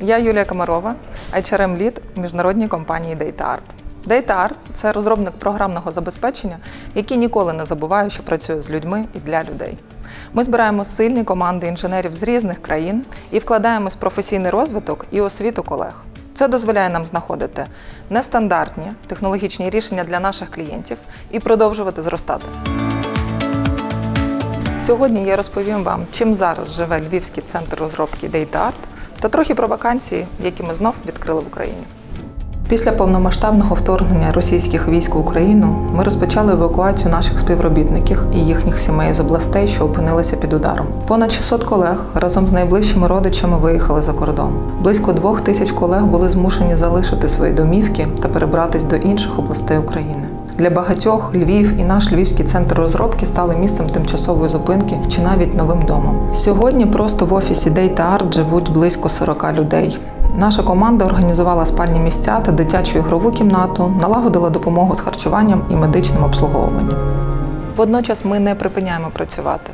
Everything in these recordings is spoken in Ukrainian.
Я Юлія Комарова, HRM Lead у міжнародній компанії DataArt. DataArt – це розробник програмного забезпечення, який ніколи не забуває, що працює з людьми і для людей. Ми збираємо сильні команди інженерів з різних країн і вкладаємось в професійний розвиток і освіту колег. Це дозволяє нам знаходити нестандартні технологічні рішення для наших клієнтів і продовжувати зростати. Сьогодні я розповім вам, чим зараз живе Львівський центр розробки DataArt та трохи про вакансії, які ми знов відкрили в Україні. Після повномасштабного вторгнення російських військ в Україну ми розпочали евакуацію наших співробітників і їхніх сімей з областей, що опинилися під ударом. Понад 600 колег разом з найближчими родичами виїхали за кордон. Близько двох тисяч колег були змушені залишити свої домівки та перебратись до інших областей України. Для багатьох Львів і наш львівський центр розробки стали місцем тимчасової зупинки чи навіть новим домом. Сьогодні просто в офісі DataArt живуть близько 40 людей. Наша команда організувала спальні місця та дитячу ігрову кімнату, налагодила допомогу з харчуванням і медичним обслуговуванням. Водночас ми не припиняємо працювати.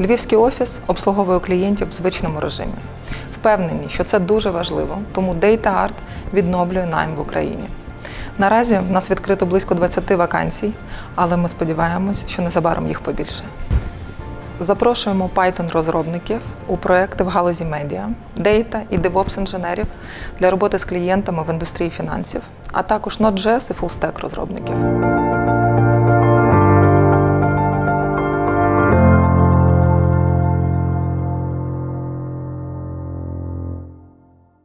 Львівський офіс обслуговує клієнтів в звичному режимі. Впевнені, що це дуже важливо, тому DataArt відновлює найм в Україні. Наразі в нас відкрито близько 20 вакансій, але ми сподіваємось, що незабаром їх побільше. Запрошуємо Python-розробників у проекти в галузі медіа, дейта і DevOps інженерів для роботи з клієнтами в індустрії фінансів, а також Node.js і FullStack розробників.